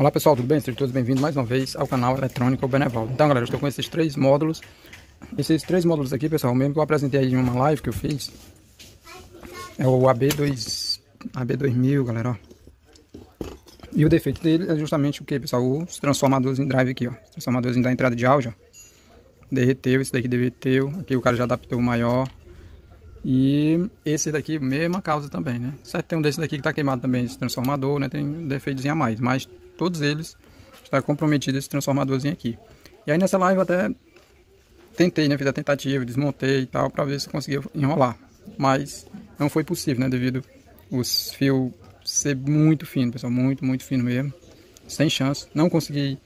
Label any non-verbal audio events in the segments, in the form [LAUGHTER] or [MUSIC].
Olá pessoal, tudo bem? Sejam todos bem-vindos mais uma vez ao canal Eletrônico Benevaldo. Então galera, eu estou com esses três módulos. Esses três módulos aqui, pessoal, mesmo que eu apresentei aí em uma live que eu fiz. É o AB2, AB2000, galera, ó. E o defeito dele é justamente o que, pessoal? Os transformadores em drive aqui, ó. Os transformadores da entrada de áudio, ó. Derreteu, esse daqui derreteu. Aqui o cara já adaptou o maior. E esse daqui, mesma causa também, né? Certo, tem um desse daqui que tá queimado também, esse transformador, né? Tem defeitos a mais, mas todos eles está comprometido esse transformadorzinho aqui. E aí nessa live eu até tentei, né? Fiz a tentativa, desmontei e tal, para ver se conseguia enrolar. Mas não foi possível, né? Devido os fios ser muito fino, pessoal, muito, muito fino mesmo. Sem chance. Não consegui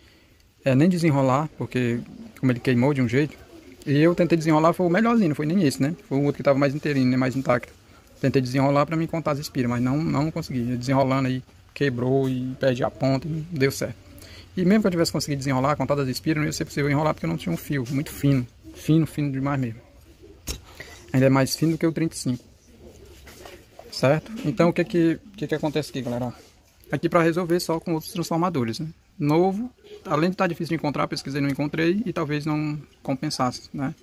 é, nem desenrolar, porque como ele queimou de um jeito. E eu tentei desenrolar, foi o melhorzinho, não foi nem esse, né? Foi o outro que estava mais inteirinho, né? mais intacto. Tentei desenrolar para me contar as espiras, mas não, não consegui. Desenrolando aí, quebrou e perdi a ponta, não deu certo. E mesmo que eu tivesse conseguido desenrolar, contar das espiras, não ia ser possível enrolar porque eu não tinha um fio, muito fino, fino, fino demais mesmo. Ainda é mais fino do que o 35. Certo? Então o que que, que, que acontece aqui, galera? Aqui para resolver só com outros transformadores, né? Novo, além de estar tá difícil de encontrar, pesquisei não encontrei e talvez não compensasse, né?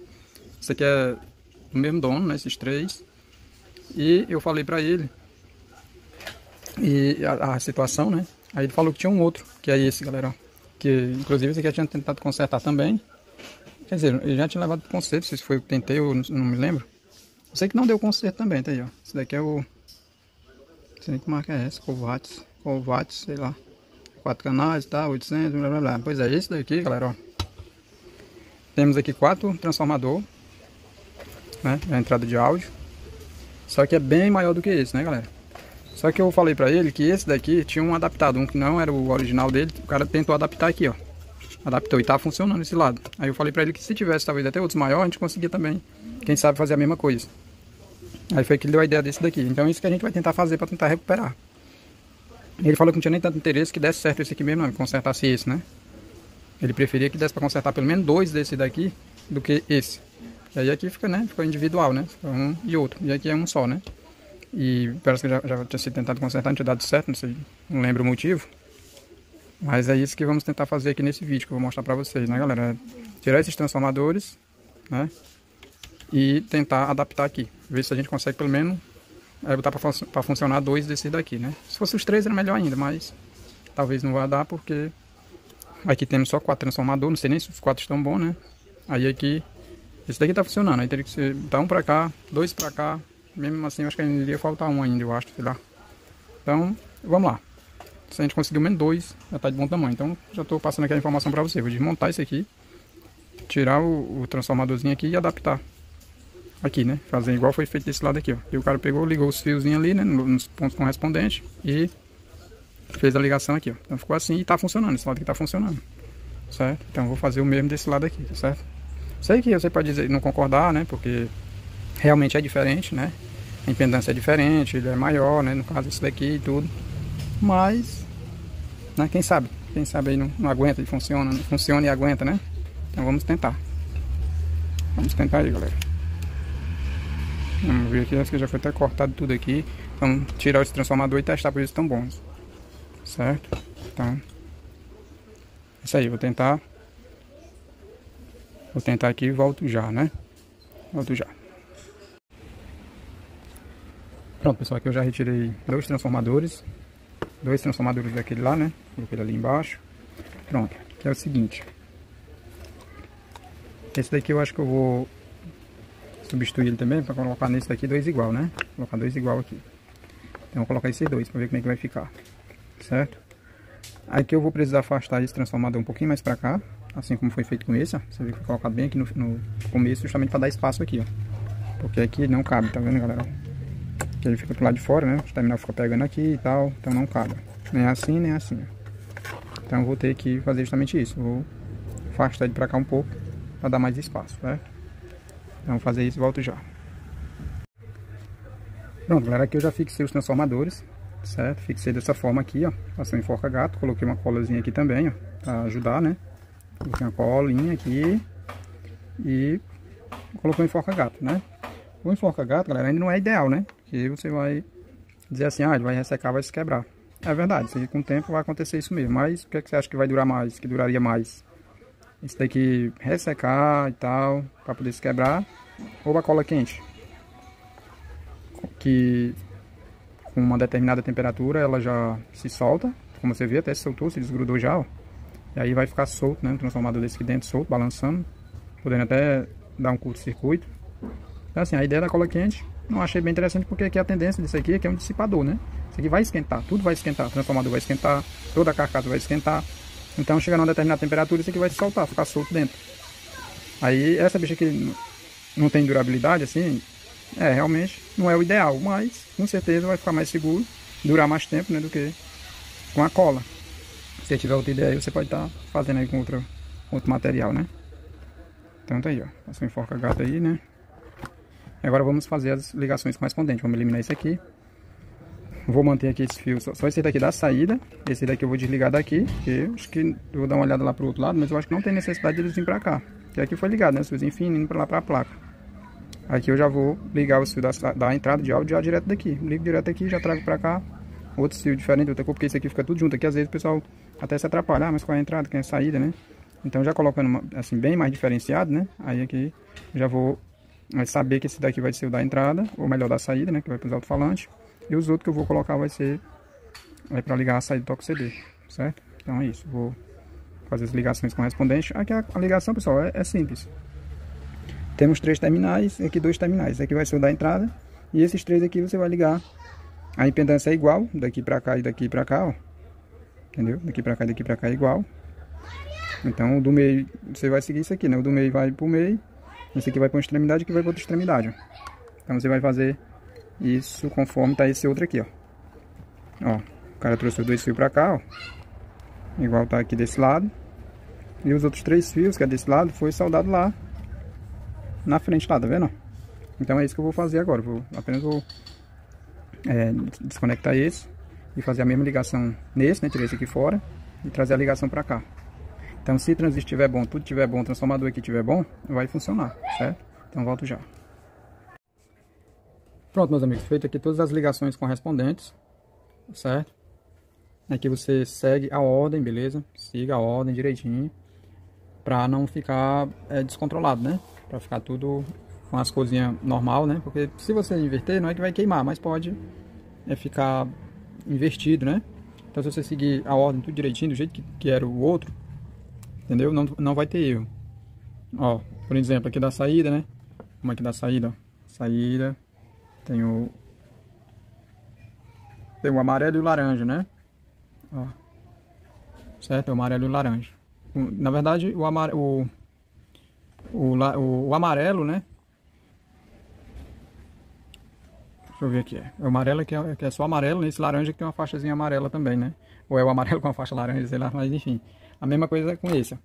Esse aqui é o mesmo dono, né? Esses três. E eu falei para ele e a, a, situação, né? Aí ele falou que tinha um outro, que é esse, galera. Que inclusive esse aqui eu tinha tentado consertar também. Quer dizer, ele já tinha levado pro conserto, se foi o que tentei, eu não, não me lembro. Eu sei que não deu conserto também, tá aí, ó. Esse daqui é o. Não sei nem que marca é essa, Covates. Covates, sei lá. Quatro canais, tá? 800, blá blá blá. Pois é, esse daqui, galera, ó. Temos aqui quatro transformador, né? A entrada de áudio. Só que é bem maior do que esse, né, galera? Só que eu falei pra ele que esse daqui tinha um adaptado, um que não era o original dele, o cara tentou adaptar aqui, ó. Adaptou e tá funcionando esse lado. Aí eu falei pra ele que se tivesse talvez até outros maiores, a gente conseguia também, quem sabe, fazer a mesma coisa. Aí foi que ele deu a ideia desse daqui. Então é isso que a gente vai tentar fazer pra tentar recuperar. Ele falou que não tinha nem tanto interesse que desse certo esse aqui mesmo, não, consertasse esse, né? Ele preferia que desse pra consertar pelo menos dois desse daqui do que esse. E aí aqui fica, né? Ficou individual, né? Fica um e outro. E aqui é um só, né? E parece que já, já tinha sido tentado consertar, não tinha dado certo, não sei, não lembro o motivo. Mas é isso que vamos tentar fazer aqui nesse vídeo que eu vou mostrar pra vocês, né galera? Tirar esses transformadores, né? E tentar adaptar aqui. Ver se a gente consegue pelo menos é, botar pra, fun funcionar dois desses daqui, né? Se fosse os três era melhor ainda, mas talvez não vá dar porque aqui temos só quatro transformadores, não sei nem se os quatro estão bons, né? Aí aqui, esse daqui tá funcionando, aí teria que ser, botar um pra cá, dois pra cá, mesmo assim, acho que ainda iria faltar um ainda, eu acho, sei lá. Então, vamos lá. Se a gente conseguiu menos dois, já tá de bom tamanho. Então, já tô passando aqui a informação para você. Vou desmontar isso aqui, tirar o, o, transformadorzinho aqui e adaptar. Aqui, né? Fazer igual foi feito desse lado aqui, ó. E o cara pegou, ligou os fiozinhos ali, né? Nos pontos correspondentes e fez a ligação aqui, ó. Então ficou assim e tá funcionando. Esse lado aqui tá funcionando. Certo? Então vou fazer o mesmo desse lado aqui, tá certo? Sei que você pode dizer, não concordar, né? Porque realmente é diferente, né? A impedância é diferente, ele é maior, né? No caso esse daqui e tudo. Mas, né? Quem sabe? Quem sabe aí não, não aguenta e funciona, não funciona e aguenta, né? Então vamos tentar. Vamos tentar aí, galera. Vamos ver aqui, acho que já foi até cortado tudo aqui. Vamos tirar esse transformador e testar por isso tão bons. Certo? Então, é isso aí, vou tentar. Vou tentar aqui e volto já, né? Volto já. Pronto, pessoal, aqui eu já retirei dois transformadores. Dois transformadores daquele lá, né? Coloquei ele ali embaixo. Pronto, que é o seguinte. Esse daqui eu acho que eu vou substituir ele também para colocar nesse daqui dois igual, né? Vou colocar dois igual aqui. Então vou colocar esses dois para ver como é que vai ficar. Certo? Aqui eu vou precisar afastar esse transformador um pouquinho mais para cá. Assim como foi feito com esse, ó. Você viu que foi colocado bem aqui no, no começo, justamente para dar espaço aqui, ó. Porque aqui não cabe, tá vendo, galera? Que ele fica pro lado de fora, né? O terminal fica pegando aqui e tal, então não cabe. Nem assim, nem assim. Então vou ter que fazer justamente isso. Vou afastar ele pra cá um pouco, para dar mais espaço, certo? Então vou fazer isso e volto já. Pronto, galera, aqui eu já fixei os transformadores, certo? Fixei dessa forma aqui, ó, passei em forca gato, coloquei uma colazinha aqui também, ó, pra ajudar, né? Coloquei uma colinha aqui e colocou em forca gato, né? O enforca gato, galera, ainda não é ideal, né? Que você vai dizer assim, ah, ele vai ressecar, vai se quebrar. é verdade, com o tempo vai acontecer isso mesmo. Mas o que, é que você acha que vai durar mais, que duraria mais? Isso daqui ressecar e tal, para poder se quebrar, ou a cola quente. Que com uma determinada temperatura ela já se solta, como você vê, até se soltou, se desgrudou já, ó. E aí vai ficar solto, né? Um transformador desse aqui dentro solto, balançando, podendo até dar um curto-circuito. Então assim, a ideia da cola quente, não achei bem interessante porque aqui a tendência disso aqui é que é um dissipador, né? Isso aqui vai esquentar, tudo vai esquentar, o transformador vai esquentar, toda a carcaça vai esquentar. Então chegando a uma determinada temperatura, isso aqui vai se soltar, ficar solto dentro. Aí essa bicha aqui não tem durabilidade assim, é, realmente não é o ideal, mas com certeza vai ficar mais seguro, durar mais tempo, né, do que com a cola. Se tiver outra ideia, você pode estar tá fazendo aí com outro, outro material, né? Então tá aí, ó. Passou enforca gato aí, né? Agora vamos fazer as ligações correspondentes. Vamos eliminar esse aqui. Vou manter aqui esse fio, só, só esse daqui da saída. Esse daqui eu vou desligar daqui, porque acho que vou dar uma olhada lá pro outro lado, mas eu acho que não tem necessidade de eles virem pra cá. Porque aqui foi ligado, né? Os fios indo pra lá pra placa. Aqui eu já vou ligar o fio da, da entrada de áudio já direto daqui. Ligo direto aqui, já trago pra cá outro fio diferente, outra cor, porque isso aqui fica tudo junto. Aqui às vezes o pessoal até se atrapalha, ah, mas qual é a entrada, qual é a saída, né? Então já colocando assim bem mais diferenciado, né? Aí aqui já vou eh, saber que esse daqui vai ser o da entrada, ou melhor da saída, né? Que vai para os alto-falantes. E os outros que eu vou colocar vai ser vai para ligar a saída do toque CD, certo? Então é isso, vou fazer as ligações correspondentes. Aqui a, a ligação, pessoal, é, é simples. Temos três terminais, aqui dois terminais. Esse aqui vai ser o da entrada. E esses três aqui você vai ligar. A impedância é igual, daqui para cá e daqui para cá, ó. Entendeu? Daqui para cá e daqui para cá é igual. Então o do meio, você vai seguir isso aqui, né? O do meio vai pro meio. Esse aqui vai para uma extremidade, que vai para outra extremidade, ó. Então você vai fazer isso conforme tá esse outro aqui, ó. Ó, o cara trouxe dois fios para cá, ó. Igual tá aqui desse lado. E os outros três fios, que é desse lado, foi soldado lá na frente lá, tá vendo? Então é isso que eu vou fazer agora. Vou, apenas vou é, desconectar esse e fazer a mesma ligação nesse, né? Tirar esse aqui fora e trazer a ligação para cá. Então se o transistor estiver bom, tudo estiver bom, o transformador aqui estiver bom, vai funcionar, certo? Então volto já. Pronto, meus amigos, feito aqui todas as ligações correspondentes, certo? Aqui você segue a ordem, beleza? Siga a ordem direitinho, para não ficar é, descontrolado, né? para ficar tudo com as cozinhas normal, né? Porque se você inverter, não é que vai queimar, mas pode é, ficar invertido, né? Então se você seguir a ordem tudo direitinho, do jeito que, que era o outro, entendeu? Não, não vai ter erro. Ó, por exemplo, aqui da saída, né? Como aqui da saída, ó. Saída, tem o... Tem o amarelo e o laranja, né? Ó. Certo? O amarelo e o laranja. Na verdade, o amarelo o, o, o amarelo, né? Deixa eu ver aqui. É o amarelo que é, que é só amarelo, né? Esse laranja que tem uma faixazinha amarela também, né? Ou é o amarelo [LAUGHS] com a faixa laranja, sei lá, mas enfim. A mesma coisa com esse.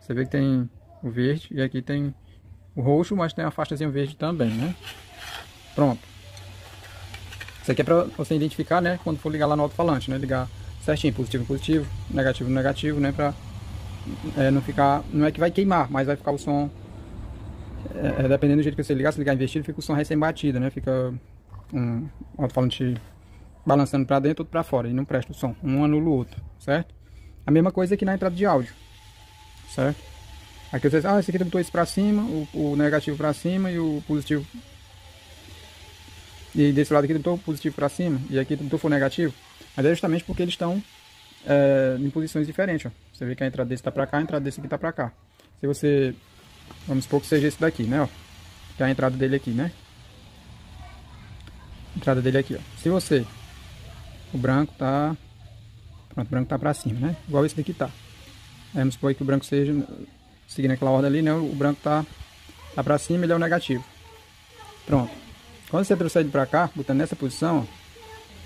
Você vê que tem o verde e aqui tem o roxo, mas tem a faixazinha verde também, né? Pronto. Isso aqui é pra você identificar, né? Quando for ligar lá no alto-falante, né? Ligar certinho, positivo, positivo, negativo, negativo, né? Pra é, não ficar... Não é que vai queimar, mas vai ficar o som é, é, dependendo do jeito que você ligar, se ligar invertido, fica o som recém-batido, né? Fica um alto-falante balançando para dentro, outro para fora, e não presta o som. Um anula o outro, certo? A mesma coisa aqui na entrada de áudio, certo? Aqui você ah, esse aqui botou isso para cima, o, o negativo para cima e o positivo. E desse lado aqui botou positivo para cima, e aqui botou o negativo. Mas é justamente porque eles estão é, em posições diferentes, ó. Você vê que a entrada desse tá para cá, a entrada desse aqui tá para cá. Se você Vamos supor que seja esse daqui, né? Ó. Que é a entrada dele aqui, né? Entrada dele aqui, ó. Se você... O branco tá... Pronto, o branco tá pra cima, né? Igual esse daqui tá. Aí vamos supor que o branco seja... Seguindo aquela ordem ali, né? O branco tá, tá pra cima, ele é o negativo. Pronto. Quando você trouxer ele pra cá, botando nessa posição, ó.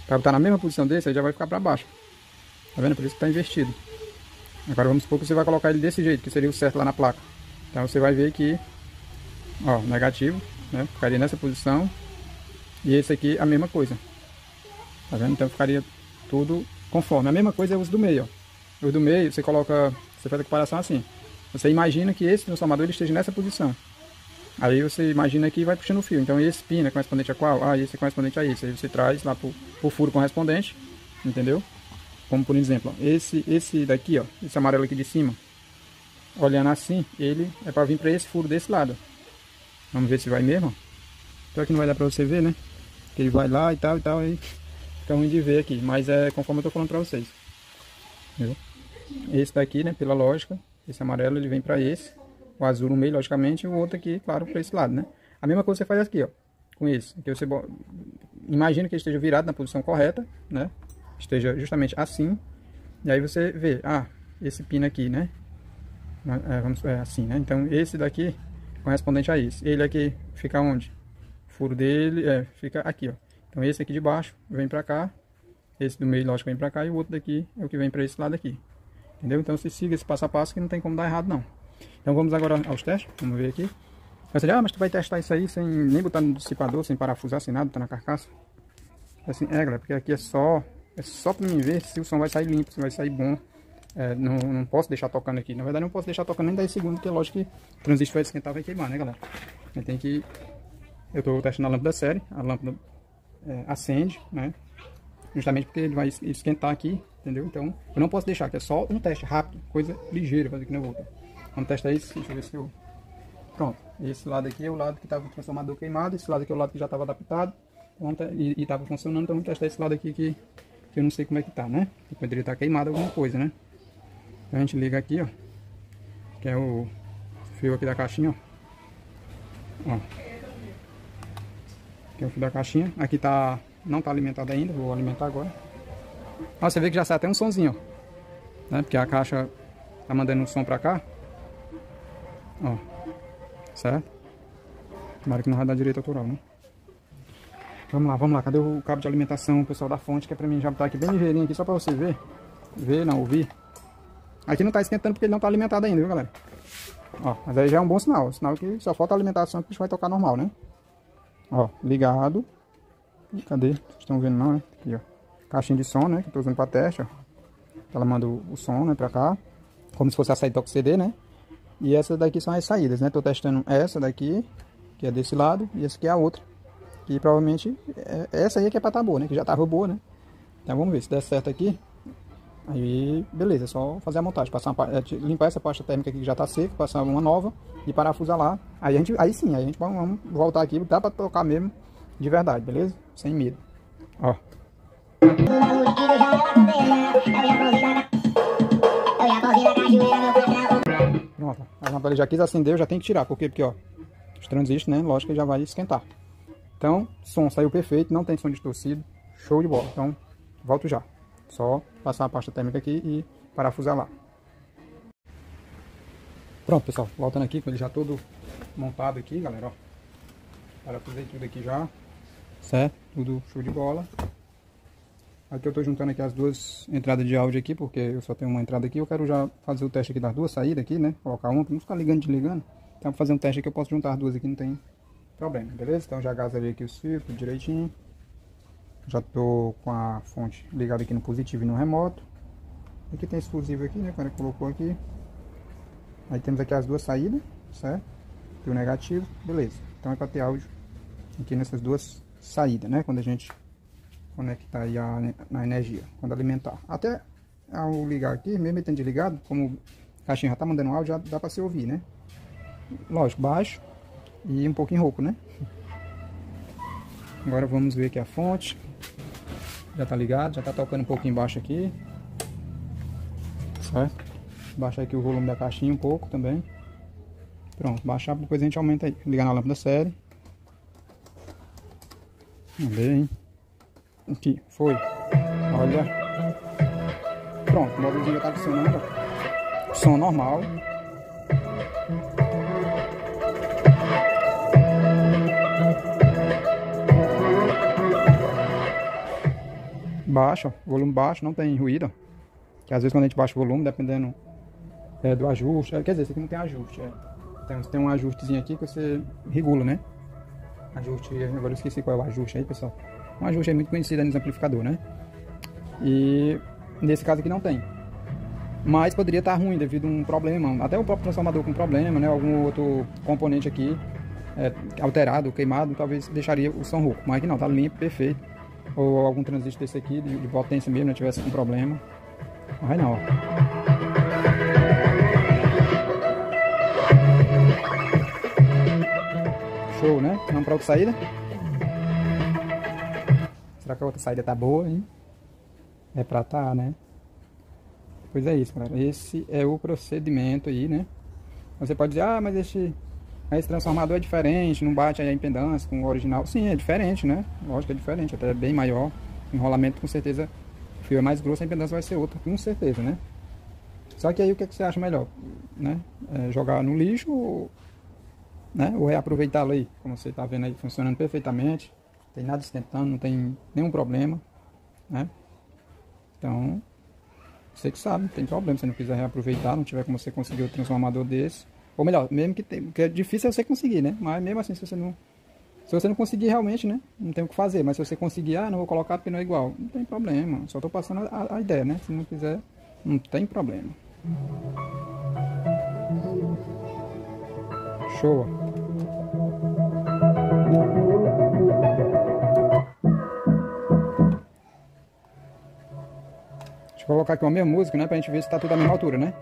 Pra botar na mesma posição desse, aí já vai ficar pra baixo. Tá vendo? Por isso que tá invertido. Agora vamos supor que você vai colocar ele desse jeito, que seria o certo lá na placa. Então você vai ver que, ó, negativo, né? Ficaria nessa posição. E esse aqui a mesma coisa. Tá vendo? Então ficaria tudo conforme. A mesma coisa é o do meio. O do meio você coloca, você faz a comparação assim. Você imagina que esse transformador ele esteja nessa posição. Aí você imagina que vai puxando o fio. Então esse pino é correspondente a qual? Ah, esse é correspondente a esse. Aí você traz lá pro, pro furo correspondente, entendeu? Como por exemplo, esse, esse daqui, ó, esse amarelo aqui de cima, olhando assim, ele é para vir para esse furo desse lado. Vamos ver se vai mesmo. Só que não vai dar para você ver, né? Que ele vai lá e tal e tal, aí fica ruim de ver aqui. Mas é conforme eu tô falando para vocês. Entendeu? Esse daqui, né, pela lógica, esse amarelo ele vem para esse. O azul no meio, logicamente, e o outro aqui, claro, para esse lado, né? A mesma coisa você faz aqui, ó, com esse. Aqui você imagina que ele esteja virado na posição correta, né? Esteja justamente assim. E aí você vê, ah, esse pino aqui, né? É, vamos, é assim, né? Então esse daqui correspondente a esse. Ele aqui fica onde? O furo dele é, fica aqui, ó. Então esse aqui de baixo vem pra cá. Esse do meio, lógico, vem pra cá. E o outro daqui é o que vem pra esse lado aqui. Entendeu? Então você siga esse passo a passo que não tem como dar errado, não. Então vamos agora aos testes. Vamos ver aqui. Você ah, mas tu vai testar isso aí sem nem botar no dissipador, sem parafusar, sem nada, tá na carcaça. Assim, é galera, porque aqui é só, é só pra mim ver se o som vai sair limpo, se vai sair bom. É, não, não posso deixar tocando aqui. Na verdade, não posso deixar tocando nem 10 segundos, porque é lógico que o transistor vai esquentar vai queimar, né, galera? Tenho que... Eu tô testando a lâmpada série, a lâmpada é, acende, né? Justamente porque ele vai esquentar aqui, entendeu? Então, eu não posso deixar, que é só um teste rápido, coisa ligeira, fazer aqui na volta. Vamos testar isso, deixa eu ver se eu... Pronto, esse lado aqui é o lado que estava o transformador queimado, esse lado aqui é o lado que já estava adaptado e estava funcionando, então vamos testar esse lado aqui que, que eu não sei como é que tá, né? Que poderia estar tá queimado alguma coisa, né? Então a gente liga aqui, ó, que é o fio aqui da caixinha, ó. ó. Aqui é o fio da caixinha, aqui tá, não tá alimentado ainda, vou alimentar agora. Ó, você vê que já sai até um sonzinho, ó, né? Porque a caixa tá mandando um som pra cá, ó. Certo? Tomara que não vai dar direito autoral, né? Vamos lá, vamos lá. Cadê o cabo de alimentação, pessoal da fonte, que é pra mim já botar aqui bem ligeirinho aqui, só pra você ver. Ver, não, ouvir. Aqui não tá esquentando porque ele não tá alimentado ainda, viu, galera? Ó, mas aí já é um bom sinal. Sinal que só falta alimentação que a gente vai tocar normal, né? Ó, ligado. Cadê? Vocês estão vendo não, né? Aqui, ó. Caixinha de som, né? Que eu tô usando pra teste, ó. Ela manda o, som, né, pra cá. Como se fosse a saída do CD, né? E essas daqui são as saídas, né? Tô testando essa daqui, que é desse lado, e essa aqui é a outra. Que provavelmente, é, essa aí é que é pra tá boa, né? Que já tava boa, né? Então vamos ver se der certo aqui. Aí, beleza, é só fazer a montagem, passar uma, é, limpar essa pasta térmica aqui que já tá seca, passar uma nova e parafusar lá. Aí a gente, aí sim, aí a gente vamos voltar aqui, dá pra tocar mesmo de verdade, beleza? Sem medo. Ó. Pronto, a lampada já quis acender, já tem que tirar, porque, porque ó, os transistores, né, lógico que já vai esquentar. Então, som saiu perfeito, não tem som distorcido, show de bola. Então, volto já. Só passar a pasta térmica aqui e parafusar lá. Pronto, pessoal, voltando aqui com ele já todo montado aqui, galera, ó. Parafusei tudo aqui já, certo? Tudo show de bola. Aqui eu estou juntando aqui as duas entradas de áudio aqui, porque eu só tenho uma entrada aqui. Eu quero já fazer o teste aqui das duas saídas aqui, né? Colocar uma, não ficar ligando e desligando. Então, para fazer um teste aqui, eu posso juntar as duas aqui, não tem problema, beleza? Então, já agasalhei aqui fios, tudo direitinho. Já tô com a fonte ligada aqui no positivo e no remoto. Aqui tem esse fusível aqui, né? Quando ele colocou aqui. Aí temos aqui as duas saídas, certo? E o negativo, beleza. Então é para ter áudio aqui nessas duas saídas, né? Quando a gente conectar aí a, na energia, quando alimentar. Até ao ligar aqui, mesmo tendo desligado, como a caixinha já tá mandando áudio, já dá para se ouvir, né? Lógico, baixo e um pouquinho rouco, né? Agora vamos ver aqui a fonte. Já tá ligado, já tá tocando um pouquinho embaixo aqui. Certo? Baixar aqui o volume da caixinha um pouco também. Pronto, baixar, depois a gente aumenta aí. Ligar na lâmpada série. Hein? Aqui, foi. Olha. Pronto, o móvelzinho já tá funcionando. Som normal. Baixo, volume baixo, não tem ruído. Que às vezes quando a gente baixa o volume, dependendo é, do ajuste. É, quer dizer, esse aqui não tem ajuste. É. Tem, tem um ajustezinho aqui que você regula, né? Ajuste, agora eu esqueci qual é o ajuste aí, pessoal. Um ajuste é muito conhecido nos amplificadores, né? E nesse caso aqui não tem. Mas poderia estar ruim devido a um problema. Até o próprio transformador com problema, né? Algum outro componente aqui é, alterado, queimado, talvez deixaria o som rouco. Mas aqui não, tá limpo, perfeito. Ou algum transistor desse aqui, de, de potência mesmo, não tivesse com problema. Vai não, ó. Show, né? Vamos para outra saída? Será que a outra saída tá boa, hein? É pra tá, né? Pois é isso, galera. Esse é o procedimento aí, né? Você pode dizer, ah, mas esse, esse transformador é diferente, não bate a impedância com o original. Sim, é diferente, né? Lógico que é diferente, até é bem maior. Enrolamento, com certeza, o fio é mais grosso, a impedância vai ser outra, com certeza, né? Só que aí o que, é que você acha melhor? Né? É jogar no lixo ou, né? ou reaproveitá-lo aí? Como você está vendo aí, funcionando perfeitamente. Não tem nada esquentando, não tem nenhum problema. Né? Então, você que sabe, não tem problema. Se não quiser reaproveitar, não tiver como você conseguir o transformador desse. Ou melhor, mesmo que tem, que é difícil você conseguir, né? Mas mesmo assim, se você não. Se você não conseguir realmente, né? Não tem o que fazer. Mas se você conseguir, ah, não vou colocar porque não é igual. Não tem problema. Só estou passando a, a ideia, né? Se não quiser, não tem problema. Show. Deixa eu colocar aqui uma mesma música, né? Pra gente ver se tá tudo à mesma altura, né?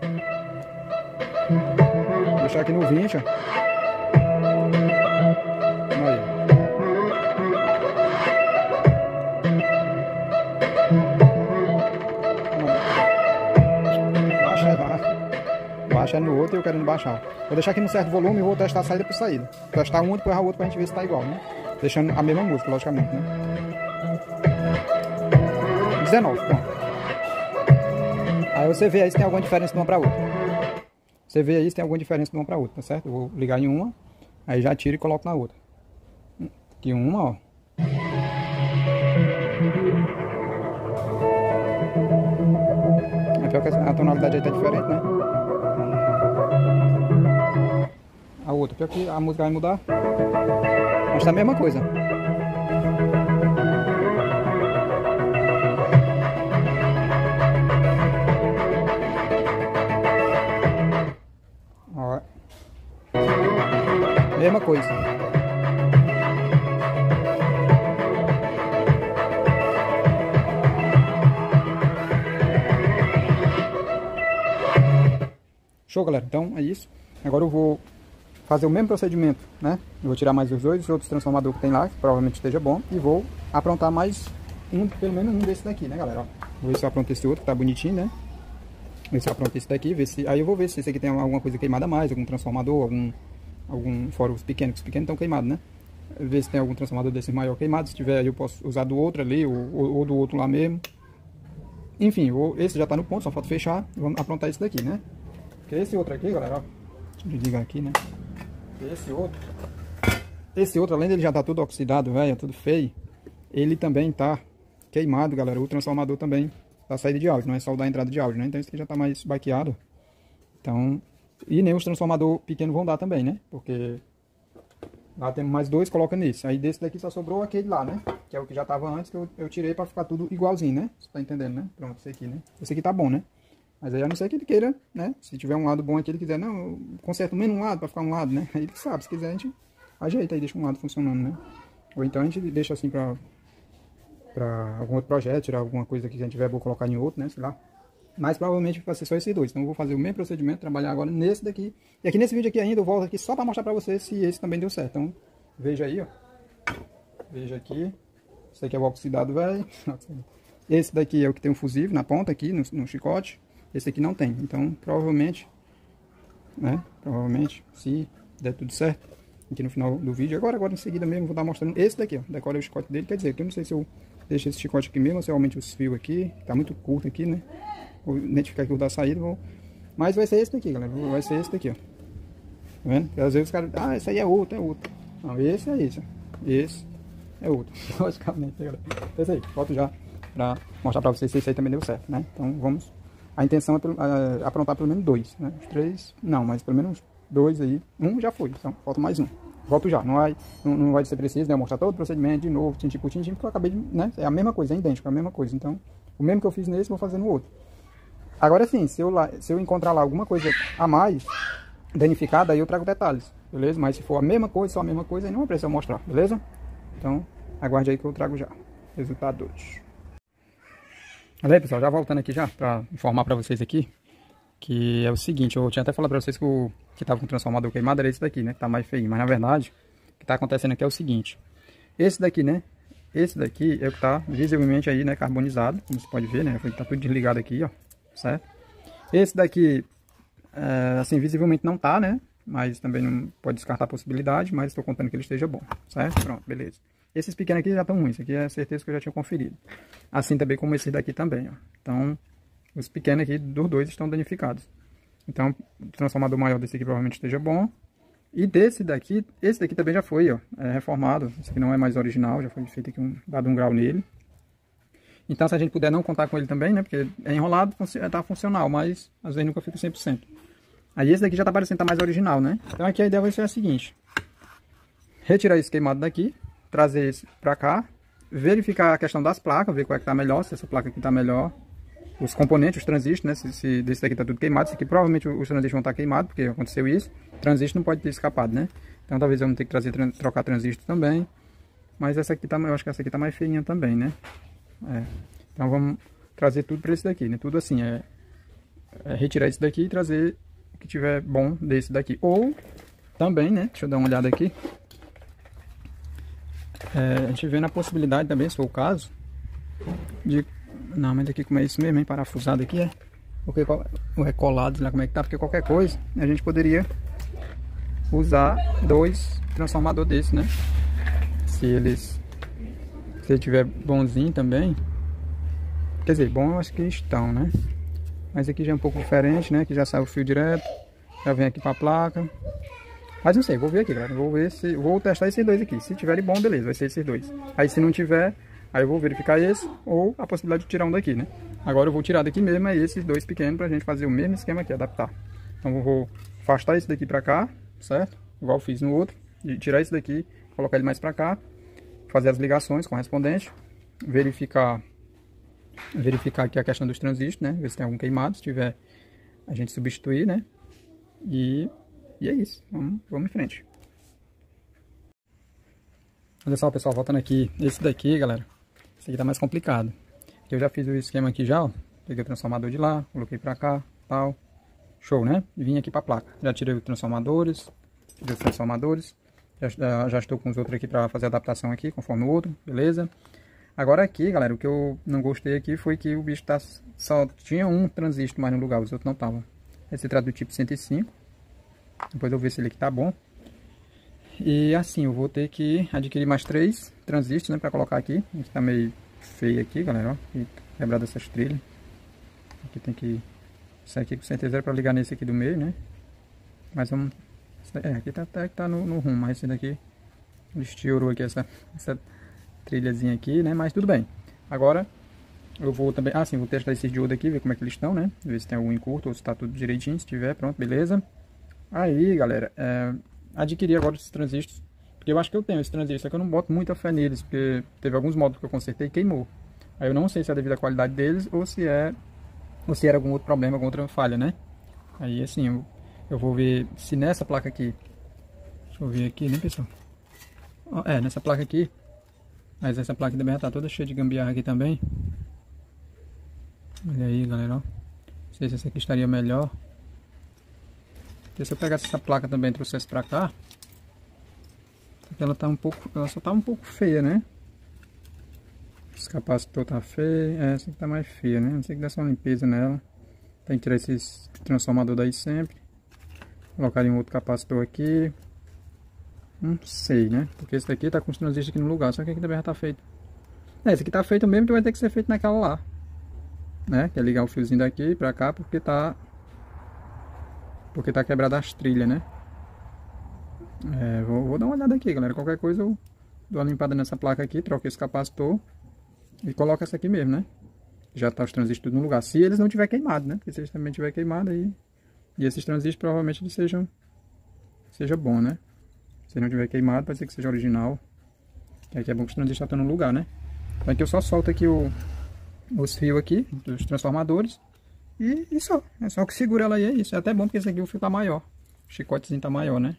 Deixar aqui no 20, ó. Aí. Baixa, baixa. Baixa no outro e eu querendo baixar. Vou deixar aqui num certo volume e vou testar a saída por saída. Testar um e depois o outro pra gente ver se tá igual, né? Deixando a mesma música, logicamente, né? 19, pronto. Aí você vê aí se tem alguma diferença de uma para outra. Você vê aí se tem alguma diferença de uma para outra, tá certo? Eu vou ligar em uma, aí já tiro e coloco na outra. Aqui uma, ó. É pior que a tonalidade aí tá diferente, né? A outra, pior que a música vai mudar. Mas tá a mesma coisa. Mesma coisa. Show, galera. Então é isso. Agora eu vou fazer o mesmo procedimento, né? Eu vou tirar mais os dois outros transformadores que tem lá, que provavelmente esteja bom, e vou aprontar mais um, pelo menos um desse daqui, né, galera? Ó, vou ver se eu apronto esse outro, que tá bonitinho, né? Ver se eu apronto esse daqui, ver se... Aí eu vou ver se esse aqui tem alguma coisa queimada a mais, algum transformador, algum algum, fora os pequenos, os pequenos estão queimados, né? Ver se tem algum transformador desse maior queimado, se tiver eu posso usar do outro ali, ou, ou, do outro lá mesmo. Enfim, esse já está no ponto, só falta fechar, vamos aprontar esse daqui, né? Porque esse outro aqui, galera, ó, desligar aqui, né? Esse outro, esse outro, além dele já tá tudo oxidado, velho, tudo feio, ele também tá queimado, galera, o transformador também da saída de áudio, não é só o da entrada de áudio, né? Então esse aqui já tá mais baqueado, então e nem os transformador pequeno vão dar também, né? Porque lá temos mais dois, coloca nesse. Aí desse daqui só sobrou aquele lá, né? Que é o que já tava antes, que eu, eu tirei pra ficar tudo igualzinho, né? Você tá entendendo, né? Pronto, esse aqui, né? Esse aqui tá bom, né? Mas aí a não ser que ele queira, né? Se tiver um lado bom aqui, ele quiser, não, conserta menos um lado pra ficar um lado, né? Aí ele sabe, se quiser a gente ajeita aí, deixa um lado funcionando, né? Ou então a gente deixa assim pra, pra algum outro projeto, tirar alguma coisa que a gente tiver, vou colocar em outro, né? Sei lá. Mas provavelmente vai ser só esses dois. Então eu vou fazer o mesmo procedimento, trabalhar agora nesse daqui. E aqui nesse vídeo aqui ainda eu volto aqui só para mostrar para vocês se esse também deu certo. Então veja aí, ó. Veja aqui. Esse aqui é o oxidado velho. [LAUGHS] Esse daqui é o que tem um fusível na ponta aqui, no, no chicote. Esse aqui não tem. Então provavelmente, né? Provavelmente, se der tudo certo, aqui no final do vídeo. Agora, agora em seguida mesmo, vou estar mostrando esse daqui, ó. Decorei o chicote dele. Quer dizer, eu não sei se eu deixo esse chicote aqui mesmo ou se eu aumento os fios aqui. Tá muito curto aqui, né? Vou identificar aqui o da saída. Vou... Mas vai ser esse daqui, galera. Vai ser esse daqui, ó. Tá vendo? Porque às vezes os caras. Ah, esse aí é outro, é outro. Não, esse é esse. Esse é outro. [LAUGHS] Logicamente, galera. Então é isso aí. Volto já pra mostrar pra vocês se esse aí também deu certo, né? Então vamos. A intenção é, é aprontar pelo menos dois, né? Os três. Não, mas pelo menos dois aí. Um já foi. Então falta mais um. Volto já. Não vai, não, não vai ser preciso, né? Mostrar todo o procedimento de novo, tintim por tintim, porque eu acabei de. Né? É a mesma coisa, é idêntico, é a mesma coisa. Então, o mesmo que eu fiz nesse, vou fazer no outro. Agora sim, se eu, lá, se eu encontrar lá alguma coisa a mais danificada, aí eu trago detalhes, beleza? Mas se for a mesma coisa, só a mesma coisa, aí não precisa mostrar, beleza? Então, aguarde aí que eu trago já. resultados. Mas aí, pessoal, já voltando aqui já, para informar para vocês aqui, que é o seguinte, eu tinha até falado para vocês que o que tava com o transformador queimado era esse daqui, né, que tá mais feio, mas na verdade, o que tá acontecendo aqui é o seguinte, esse daqui, né, esse daqui é o que tá visivelmente aí, né, carbonizado, como você pode ver, né, tá tudo desligado aqui, ó, certo? Esse daqui, é, assim, visivelmente não tá, né, mas também não pode descartar a possibilidade, mas estou contando que ele esteja bom, certo? Pronto, beleza. Esses pequenos aqui já estão ruins, aqui é certeza que eu já tinha conferido. Assim também como esse daqui também, ó. Então, os pequenos aqui dos dois estão danificados. Então, o transformador maior desse aqui provavelmente esteja bom. E desse daqui, esse daqui também já foi, ó, é reformado. Esse aqui não é mais original, já foi feito aqui um, dado um grau nele. Então, se a gente puder não contar com ele também, né, porque é enrolado, tá funcional, mas às vezes nunca fica 100%. Aí esse daqui já tá parecendo tá mais original, né? Então aqui a ideia vai ser a seguinte. Retirar esse queimado daqui, trazer esse para cá, verificar a questão das placas, ver qual é que tá melhor, se essa placa aqui tá melhor, os componentes, os transistores, né, se, se desse daqui tá tudo queimado, esse aqui provavelmente os transistores vão estar tá queimados, porque aconteceu isso, transistor não pode ter escapado, né, então talvez vou ter que trazer, trocar transistor também, mas essa aqui tá, eu acho que essa aqui tá mais feinha também, né, é. então vamos trazer tudo para esse daqui, né, tudo assim, é, é retirar esse daqui e trazer o que tiver bom desse daqui, ou também, né, deixa eu dar uma olhada aqui, é, a gente vê na possibilidade também, se for o caso, de... Não, mas aqui como é isso mesmo, hein? Parafusado aqui, é? Porque o recolado, lá como é que tá, porque qualquer coisa a gente poderia usar dois transformadores desse, né? Se eles... Se tiver bonzinho também. Quer dizer, bom eu acho que estão, né? Mas aqui já é um pouco diferente, né? Que já sai o fio direto. Já vem aqui para a placa. Mas não sei, vou ver aqui, galera. Vou ver se. Vou testar esses dois aqui. Se tiverem bom, beleza, vai ser esses dois. Aí se não tiver, aí eu vou verificar esse ou a possibilidade de tirar um daqui, né? Agora eu vou tirar daqui mesmo é esses dois pequenos pra gente fazer o mesmo esquema aqui, adaptar. Então eu vou afastar esse daqui pra cá, certo? Igual fiz no outro. E tirar esse daqui, colocar ele mais pra cá. Fazer as ligações correspondentes. Verificar verificar aqui a questão dos transistores, né? Ver se tem algum queimado. Se tiver, a gente substituir, né? E e é isso, vamos, vamos em frente. Olha só, pessoal, voltando aqui. Esse daqui, galera, esse aqui tá mais complicado. Eu já fiz o esquema aqui já, ó. Peguei o transformador de lá, coloquei pra cá, tal. Show, né? E vim aqui pra placa. Já tirei os transformadores, tirei os transformadores. Já, já estou com os outros aqui pra fazer a adaptação aqui, conforme o outro, beleza? Agora aqui, galera, o que eu não gostei aqui foi que o bicho tá, só tinha um transistor mais no lugar, os outros não estavam. Esse trata do tipo 105. Depois eu ver se ele aqui tá bom. E assim, eu vou ter que adquirir mais três transistores, né, colocar aqui. Esse tá meio feio aqui, galera, ó. E quebrado essas trilhas. Aqui tem que... Isso aqui com certeza era pra ligar nesse aqui do meio, né. Mas vamos... É, aqui tá, tá, tá no, no rumo, mas esse daqui... Estourou aqui essa, essa trilhazinha aqui, né, mas tudo bem. Agora, eu vou também... Ah, sim, vou testar esses diodos aqui, ver como é que eles estão, né. Ver se tem algum encurto ou se tá tudo direitinho. Se tiver, pronto, beleza. Aí, galera, é, adquiri agora esses transistores. Porque eu acho que eu tenho esse transistor, só que eu não boto muita fé neles, porque teve alguns módulos que eu consertei e queimou. Aí eu não sei se é devido à qualidade deles ou se é ou se era algum outro problema, alguma outra falha, né? Aí assim, eu, eu vou ver se nessa placa aqui, deixa eu ver aqui, né pessoal? É, nessa placa aqui, mas essa placa também já tá toda cheia de gambiarra aqui também. Olha aí, galera, ó. Não sei se essa aqui estaria melhor. Se eu pegasse essa placa também e trouxesse pra cá, ela tá um pouco, ela só tá um pouco feia, né? Esse capacitor tá feio, é, essa aqui tá mais feia, né? Não sei que dar uma limpeza nela. Tem que tirar esse transformador daí sempre. Colocar um outro capacitor aqui. Não sei, né? Porque esse daqui tá com os transistores aqui no lugar, só que aqui também já tá feito. É, esse aqui tá feito mesmo, então vai ter que ser feito naquela lá. Né? Que é ligar o fiozinho daqui pra cá, porque tá porque tá quebrada as trilhas, né? É, vou, vou, dar uma olhada aqui, galera. Qualquer coisa eu dou uma limpada nessa placa aqui, troco esse capacitor e coloco essa aqui mesmo, né? Já tá os transistores no lugar. Se eles não tiver queimado, né? Porque se eles também tiver queimado aí... E esses transistores provavelmente eles sejam... Seja bom, né? Se não tiver queimado, pode ser que seja original. Que aqui é bom que os transistores estão no lugar, né? Então aqui eu só solto aqui o, os fios aqui dos transformadores. E, e só. É só que segura ela aí, é isso. É até bom porque esse aqui o fio tá maior. O chicotezinho tá maior, né?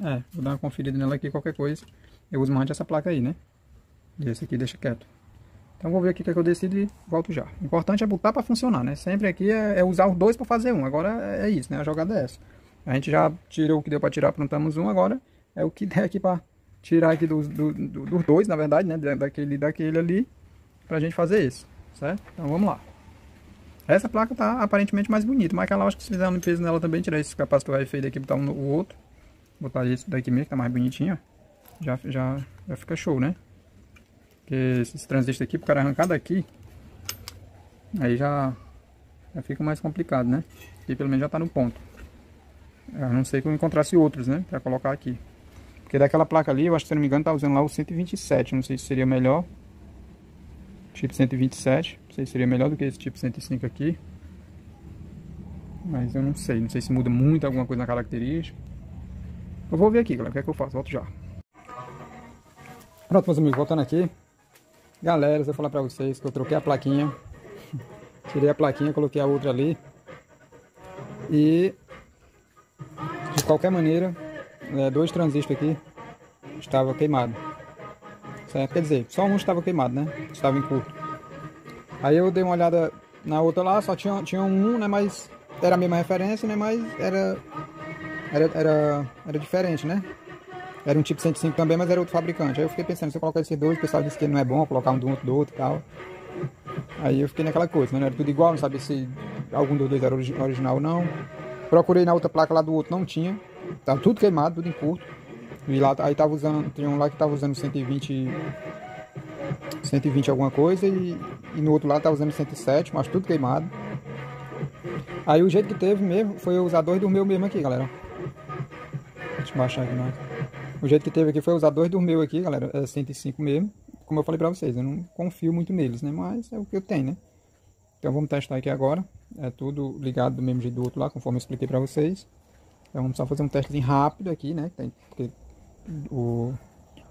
É, vou dar uma conferida nela aqui, qualquer coisa. Eu uso mais essa placa aí, né? E esse aqui deixa quieto. Então vou ver aqui o que, é que eu decido e volto já. O importante é botar para funcionar, né? Sempre aqui é, é usar os dois para fazer um. Agora é isso, né? A jogada é essa. A gente já tirou o que deu para tirar, aprontamos um. Agora é o que [LAUGHS] der aqui para tirar aqui dos, do, do, dos dois, na verdade, né? Daquele daquele ali. Pra gente fazer isso, certo? Então vamos lá. Essa placa tá aparentemente mais bonita, mas aquela acho que se fizer uma limpeza nela também, tirar esse capacitor feio daqui, botar um, o outro. Botar esse daqui mesmo, que tá mais bonitinho, ó. Já, já, já fica show, né? Esses transistores aqui, pro cara arrancar daqui, aí já, já fica mais complicado, né? Aqui pelo menos já tá no ponto. A não ser que eu encontrasse outros, né? Pra colocar aqui. Porque daquela placa ali, eu acho que se não me engano, tá usando lá o 127. Não sei se seria melhor. Tipo 127. Não sei se seria melhor do que esse tipo 105 aqui. Mas eu não sei. Não sei se muda muito alguma coisa na característica. Eu vou ver aqui, galera. O que é que eu faço? Volto já. Pronto, meus amigos. Voltando aqui. Galera, vou falar pra vocês que eu troquei a plaquinha. [LAUGHS] Tirei a plaquinha, coloquei a outra ali. E... De qualquer maneira, é, dois transistores aqui estavam queimados. Certo? Quer dizer, só um estava queimado, né? Estava em curto. Aí eu dei uma olhada na outra lá, só tinha, tinha um, né? Mas era a mesma referência, né? Mas era, era, era, era diferente, né? Era um tipo 105 também, mas era outro fabricante. Aí eu fiquei pensando, se eu colocar esses dois, o pessoal disse que não é bom colocar um do outro do outro e tal. Aí eu fiquei naquela coisa? Não era tudo igual, não sabia se algum dos dois era original ou não. Procurei na outra placa lá do outro, não tinha. Tava tudo queimado, tudo em curto. E lá, aí tava usando, tinha um lá que tava usando 120, 120 alguma coisa e, e no outro lado tava usando 107, mas tudo queimado. Aí o jeito que teve mesmo foi usar dois do meu mesmo aqui, galera. Deixa eu baixar aqui mais. O jeito que teve aqui foi usar dois do meu aqui, galera. É 105 mesmo. Como eu falei pra vocês, eu não confio muito neles, né? Mas é o que eu tenho, né? Então vamos testar aqui agora. É tudo ligado do mesmo jeito do outro lá, conforme eu expliquei pra vocês. Então vamos só fazer um teste rápido aqui, né? Porque o,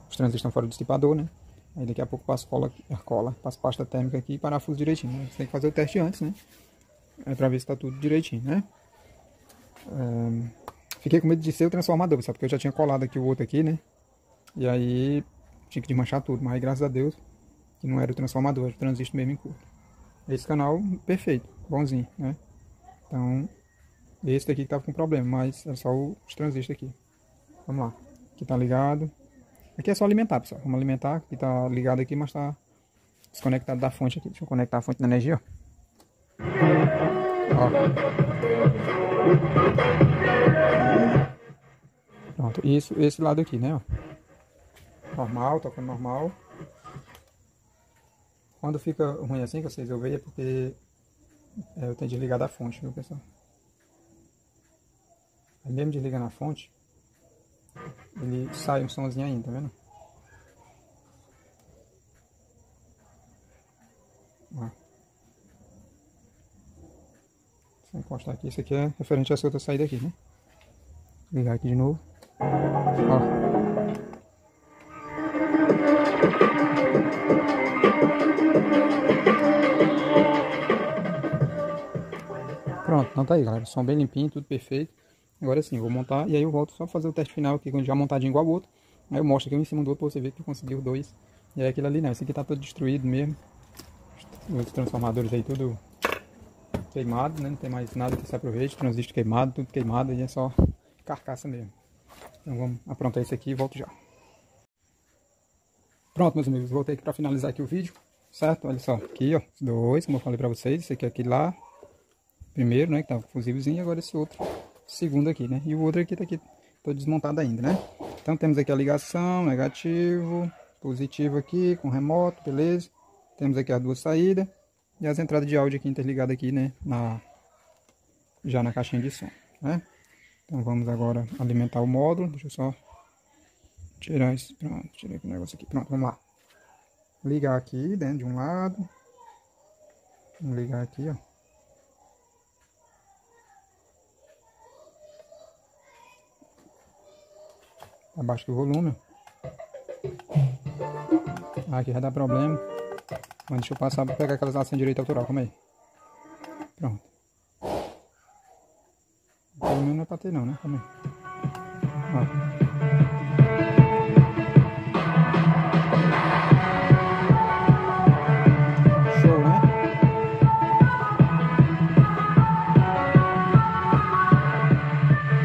os transistores estão fora do dissipador, né? Aí daqui a pouco passo cola, cola pasta térmica aqui e parafuso direitinho. Né? Você tem que fazer o teste antes, né? É pra ver se tá tudo direitinho, né? É, fiquei com medo de ser o transformador, sabe? Porque eu já tinha colado aqui o outro aqui, né? E aí tinha que desmanchar tudo. Mas graças a Deus que não era o transformador, era o transistor mesmo em curto. Esse canal perfeito, bonzinho, né? Então esse daqui que tava com problema, mas é só os transistores aqui. Vamos lá. Aqui tá ligado. Aqui é só alimentar, pessoal. Vamos alimentar. Aqui tá ligado aqui, mas tá desconectado da fonte aqui. Deixa eu conectar a fonte da energia, ó. Pronto. Isso, esse lado aqui, né. Normal, tocando normal. Quando fica ruim assim, que vocês ouvem, é porque é, eu tenho desligado a fonte, viu, pessoal? Aí mesmo desligando a fonte, ele sai um somzinho ainda, tá vendo? Deixa eu encostar aqui. Isso aqui é referente a essa outra saída aqui, né? Ligar aqui de novo. Ó. Pronto, então tá aí galera, som bem limpinho, tudo perfeito. Agora sim, vou montar e aí eu volto só fazer o teste final aqui, já montadinho igual o outro. Aí eu mostro aqui um em cima do outro pra você ver que conseguiu dois. E aí aquilo ali não, esse aqui tá todo destruído mesmo. Os transformadores aí tudo queimado, né? Não tem mais nada que se aproveite, transistor queimado, tudo queimado e é só carcaça mesmo. Então vamos aprontar isso aqui e volto já. Pronto, meus amigos, voltei aqui para finalizar aqui o vídeo, certo? Olha só, aqui ó, dois, como eu falei para vocês, esse aqui é aqui lá, primeiro, né, que tava com fusívelzinho, e agora esse outro segundo aqui, né? E o outro aqui tá aqui, todo desmontado ainda, né? Então temos aqui a ligação, negativo, positivo aqui, com remoto, beleza? Temos aqui as duas saídas e as entradas de áudio aqui interligadas aqui, né? Na, já na caixinha de som, né? Então vamos agora alimentar o módulo, deixa eu só tirar esse, pronto, tirei o negócio aqui, pronto, vamos lá. Ligar aqui dentro de um lado, vamos ligar aqui, ó. Abaixa o volume. Ah, aqui vai dar problema. Mas deixa eu passar para pegar aquelas laças de direito autoral. Calma aí. Pronto bater não, né? Também. Ó. Né?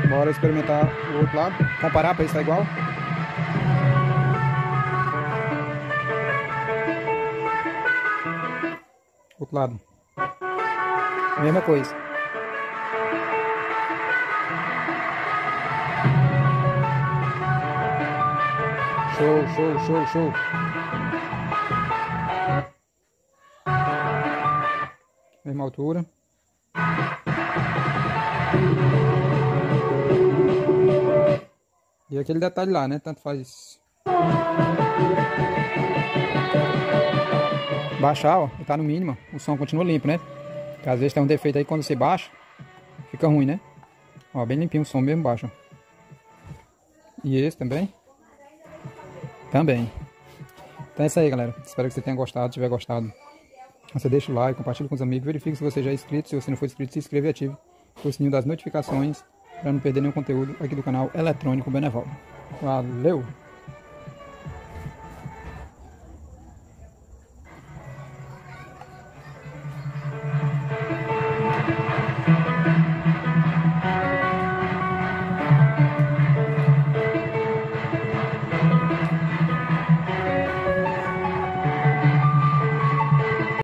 Bora experimentar o outro lado, comparar para ver se tá igual. Outro lado. Mesma coisa. Show, show, show, show. Mesma altura. E aquele detalhe lá, né? Tanto faz. Baixar, ó, tá no mínimo, o som continua limpo, né? Porque às vezes tem um defeito aí quando você baixa, fica ruim, né? Ó, bem limpinho o som mesmo baixo. E esse também. Também. Então é isso aí, galera. Espero que você tenha gostado. Tiver gostado, você deixa o like, compartilha com os amigos, verifique se você já é inscrito. Se você não for inscrito, se inscreva e ative o sininho das notificações para não perder nenhum conteúdo aqui do canal Eletrônico Beneval. Valeu!